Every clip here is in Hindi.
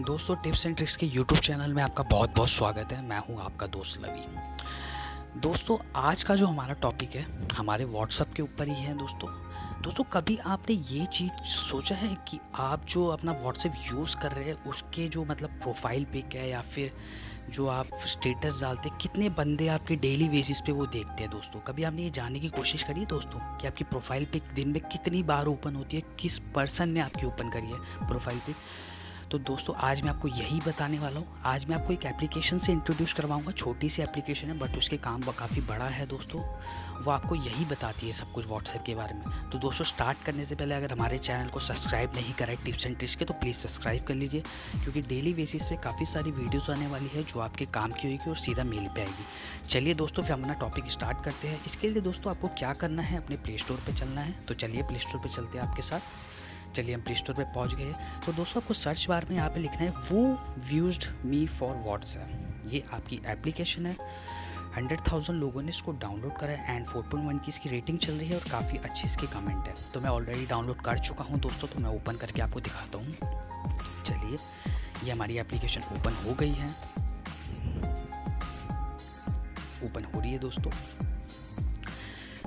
दोस्तों, टिप्स एंड ट्रिक्स के यूट्यूब चैनल में आपका बहुत बहुत स्वागत है। मैं हूँ आपका दोस्त लवी। दोस्तों, आज का जो हमारा टॉपिक है, हमारे व्हाट्सअप के ऊपर ही है दोस्तों। दोस्तों, कभी आपने ये चीज़ सोचा है कि आप जो अपना व्हाट्सएप यूज़ कर रहे हैं, उसके जो मतलब प्रोफ़ाइल पिक है या फिर जो आप स्टेटस डालते हैं, कितने बंदे आपके डेली बेसिस पे वो देखते हैं दोस्तों? कभी आपने ये जानने की कोशिश करी है दोस्तों कि आपकी प्रोफ़ाइल पिक दिन में कितनी बार ओपन होती है, किस पर्सन ने आपकी ओपन करी है प्रोफ़ाइल पिक तो दोस्तों, आज मैं आपको यही बताने वाला हूँ। आज मैं आपको एक एप्लीकेशन से इंट्रोड्यूस करवाऊँगा। छोटी सी एप्लीकेशन है बट उसके काम काफ़ी बड़ा है दोस्तों। वो आपको यही बताती है सब कुछ व्हाट्सएप के बारे में। तो दोस्तों स्टार्ट करने से पहले अगर हमारे चैनल को सब्सक्राइब नहीं करा है टिप्स एंड ट्रिक्स के तो प्लीज़ सब्सक्राइब कर लीजिए। क्योंकि डेली बेसिस पे काफ़ी सारी वीडियोस आने वाली है जो आपके काम की होगी और सीधा मेल पे आएगी। चलिए दोस्तों, फिर अपना टॉपिक स्टार्ट करते हैं। इसके लिए दोस्तों, आपको क्या करना है? अपने प्ले स्टोर पर चलना है। तो चलिए प्ले स्टोर पर चलते हैं आपके साथ। चलिए हम प्ले स्टोर पर पहुँच गए तो दोस्तों, आपको सर्च बार में यहाँ पे लिखना है वो व्यूज़ड मी फॉर व्हाट्सएप ये आपकी एप्लीकेशन है। हंड्रेड थाउज़ेंड लोगों ने इसको डाउनलोड करा है एंड फोर पॉइंट वन की इसकी रेटिंग चल रही है और काफ़ी अच्छी इसकी कमेंट है। तो मैं ऑलरेडी डाउनलोड कर चुका हूँ दोस्तों तो मैं ओपन करके आपको दिखाता हूँ। चलिए, ये हमारी एप्लीकेशन ओपन हो गई है। ओपन हो रही है दोस्तों।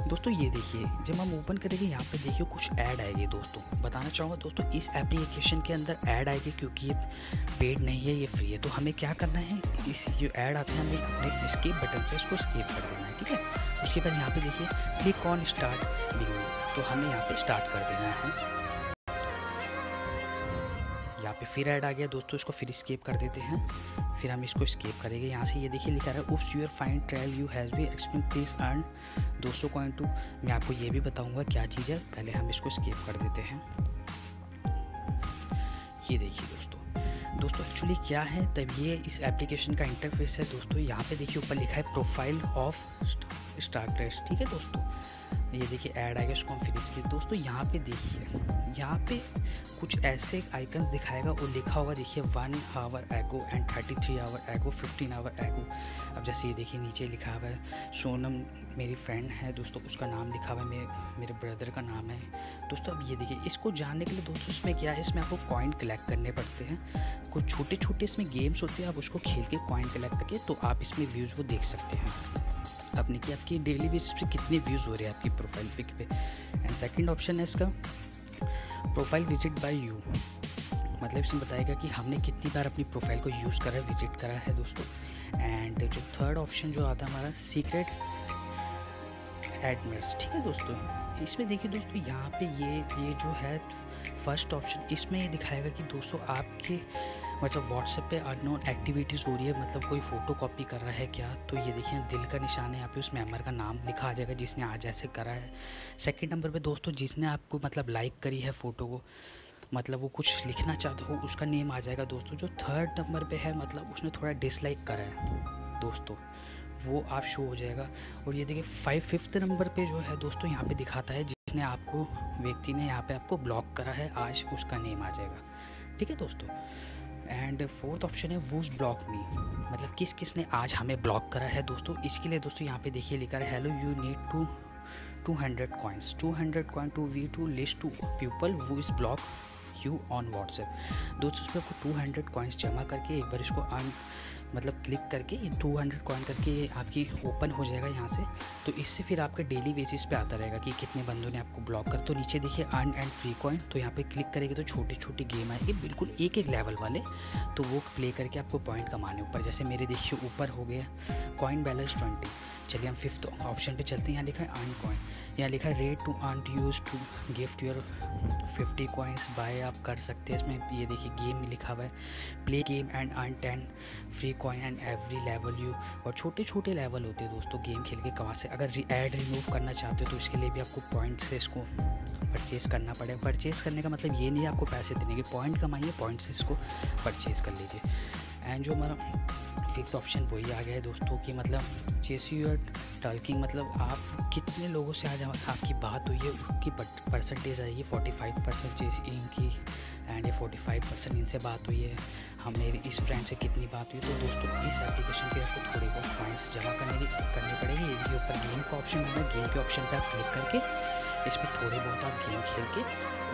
दोस्तों, ये देखिए, जब हम ओपन करेंगे, यहाँ पे देखिए कुछ ऐड आएगी दोस्तों। बताना चाहूँगा दोस्तों, इस एप्लीकेशन के अंदर ऐड आएगी क्योंकि ये पेड नहीं है, ये फ्री है। तो हमें क्या करना है? इस जो ऐड आते हैं, हमें अपने स्केप बटन से इसको स्केप कर देना है, ठीक है? उसके बाद यहाँ पे देखिए क्लिक ऑन स्टार्ट तो हमें यहाँ पे स्टार्ट कर देना है। यहाँ पे फिर ऐड आ गया। दोस्तों, इसको फिर स्केप कर देते हैं। फिर हम इसको स्केप करेंगे। यहाँ से ये देखिए लिखा रहा है oops your fine trial you has be explain please earn दो सौ पॉइंट टू मैं आपको ये भी बताऊँगा क्या चीज़ है। पहले हम इसको स्केप कर देते हैं। ये देखिए दोस्तों। दोस्तों एक्चुअली क्या है? तब ये इस एप्लीकेशन का इंटरफेस है। दोस्तों, यहाँ पे देखिए ऊपर लिखा है प्रोफ़ाइल ऑफ़ स्टार ठीक है दोस्तों? ये देखिए ऐड आएगा इसको हम फिर इसके। दोस्तों, यहाँ पे देखिए, यहाँ पे कुछ ऐसे आइकन्स दिखाएगा और लिखा होगा, देखिए one hour ago and thirty three hour ago fifteen hour ago अब जैसे ये देखिए, नीचे लिखा हुआ है, सोनम मेरी फ्रेंड है, दोस्तों, उसका नाम लिखा हुआ है, मेरे मेरे ब्रदर का नाम है। दोस्तों, अब ये देखिए, इसको जानने के लिए दोस्तों, इसमें क्या है, इसमें आपको कॉइन कलेक्ट करने पड़ते हैं। कुछ छोटे छोटे इसमें गेम्स होते हैं, आप उसको खेल के कॉइन कलेक्ट करके तो आप इसमें व्यूज़ वो देख सकते हैं। आपने कि। आपकी डेली बेसिस पे कितने व्यूज़ हो रहे हैं आपकी प्रोफ़ाइल पिक पे? एंड सेकंड ऑप्शन है इसका प्रोफ़ाइल विज़िट बाय यू मतलब इसमें बताएगा कि हमने कितनी बार अपनी प्रोफ़ाइल को यूज़ करा है विज़िट करा है दोस्तों। एंड जो थर्ड ऑप्शन जो आता है हमारा सीक्रेट एडमिट्स ठीक है दोस्तों? इसमें देखिए दोस्तों, यहाँ पे ये ये जो है फ़र्स्ट ऑप्शन इसमें ये दिखाएगा कि दोस्तों आपके मतलब व्हाट्सएप पे अननोन एक्टिविटीज़ हो रही है मतलब कोई फ़ोटो कॉपी कर रहा है क्या? तो ये देखिए, दिल का निशान है यहाँ पे, उस मेंबर का नाम लिखा आ जाएगा जिसने आज ऐसे करा है। सेकंड नंबर पे दोस्तों, जिसने आपको मतलब लाइक करी है फ़ोटो को मतलब वो कुछ लिखना चाहता हो, उसका नेम आ जाएगा दोस्तों, जो थर्ड नंबर पे है मतलब उसने थोड़ा डिसलाइक करा है, दोस्तों, वो आप शो हो जाएगा। और ये देखिए फाइव फिफ्थ नंबर पे जो है दोस्तों, यहाँ पे दिखाता है, जिसने आपको, व्यक्ति ने यहाँ पे आपको ब्लॉक करा है, आज उसका नेम आ जाएगा। ठीक है दोस्तों? एंड फोर्थ ऑप्शन है वूज ब्लॉक मी मतलब किस किस ने आज हमें ब्लॉक करा है दोस्तों? इसके लिए दोस्तों यहाँ पे देखिए लिखा है hello you need to two hundred coins two hundred coin to we to list to people वो is block you on WhatsApp दोस्तों उसमें आपको टू हंड्रेड कॉइन्स जमा करके एक बार इसको अर्न मतलब क्लिक करके ये टू हंड्रेड कॉइन करके ये आपकी ओपन हो जाएगा यहाँ से। तो इससे फिर आपका डेली बेसिस पे आता रहेगा कि कितने बंदों ने आपको ब्लॉक कर। तो नीचे देखिए अर्न एंड फ्री कॉइन तो यहाँ पे क्लिक करेंगे तो छोटे छोटे गेम आएँगे, बिल्कुल एक एक लेवल वाले। तो वो प्ले करके आपको पॉइंट कमाने ऊपर, जैसे मेरे देखिए ऊपर हो गया कॉइन बैलेंस ट्वेंटी चलिए हम फिफ्थ ऑप्शन पे चलते हैं, यहाँ लिखा है अर्न कॉइन यहाँ लिखा है rate to earn use to gift your fifty coins by आप कर सकते हैं। इसमें ये देखिए गेम में लिखा हुआ है play game and earn ten free coin and every level you और छोटे छोटे लेवल होते हैं दोस्तों गेम खेल के कहाँ से। अगर एड रिमूव करना चाहते हो तो इसके लिए भी आपको पॉइंट से इसको परचेज़ करना पड़ेगा। परचेज़ करने का मतलब ये नहीं आपको पैसे देने के पॉइंट कमाइए पॉइंट से इसको परचेज़ कर लीजिए। एंड जो हमारा फिफ्थ ऑप्शन वही आ गया है दोस्तों कि मतलब जैसे यू आर टॉकिंग मतलब आप कितने लोगों से आज आपकी बात हुई है, उनकी परसेंटेज आएगी फोर्टी फाइव परसेंट इनकी एंड ये फोर्टी फाइव परसेंट इनसे बात हुई है। हम मेरी इस फ्रेंड से कितनी बात हुई तो दोस्तों इस एप्लीकेशन पे आपको थोड़ी बहुत पॉइंट्स जमा करने की, करनी पड़ेगी। ये ऊपर गेम का ऑप्शन है गेम के ऑप्शन पर आप क्लिक करके इस पर थोड़े बहुत आप गेम खेल के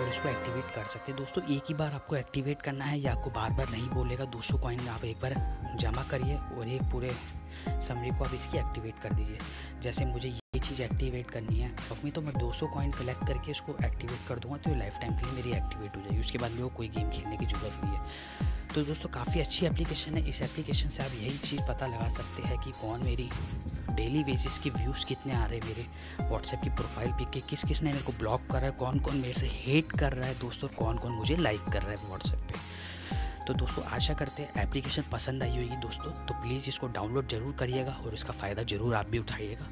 और इसको एक्टिवेट कर सकते हैं। दोस्तों, एक ही बार आपको एक्टिवेट करना है या आपको बार बार नहीं बोलेगा, दो सौ कॉइन आप एक बार जमा करिए और एक पूरे समरी को आप इसकी एक्टिवेट कर दीजिए। जैसे मुझे ये चीज़ एक्टिवेट करनी है अपनी तो मैं 200 कॉइन कलेक्ट करके इसको एक्टिवेट कर दूँगा तो ये लाइफ टाइम के लिए मेरी एक्टिवेट हो जाएगी। उसके बाद मेरे को कोई गेम खेलने की ज़रूरत नहीं है। तो दोस्तों, काफ़ी अच्छी एप्लीकेशन है। इस एप्लीकेशन से आप यही चीज़ पता लगा सकते हैं कि कौन मेरी डेली बेसिस के व्यूज़ कितने आ रहे हैं मेरे व्हाट्सएप की प्रोफ़ाइल पिक के। किस किस ने मेरे को ब्लॉक कर रहा है कौन कौन मेरे से हेट कर रहा है दोस्तों कौन कौन मुझे लाइक कर रहा है व्हाट्सएप तो दोस्तों, आशा करते हैं एप्लीकेशन पसंद आई होगी दोस्तों तो प्लीज़ इसको डाउनलोड ज़रूर करिएगा और इसका फ़ायदा ज़रूर आप भी उठाइएगा।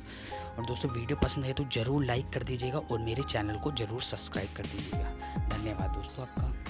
और दोस्तों वीडियो पसंद है तो ज़रूर लाइक कर दीजिएगा और मेरे चैनल को ज़रूर सब्सक्राइब कर दीजिएगा। धन्यवाद दोस्तों आपका।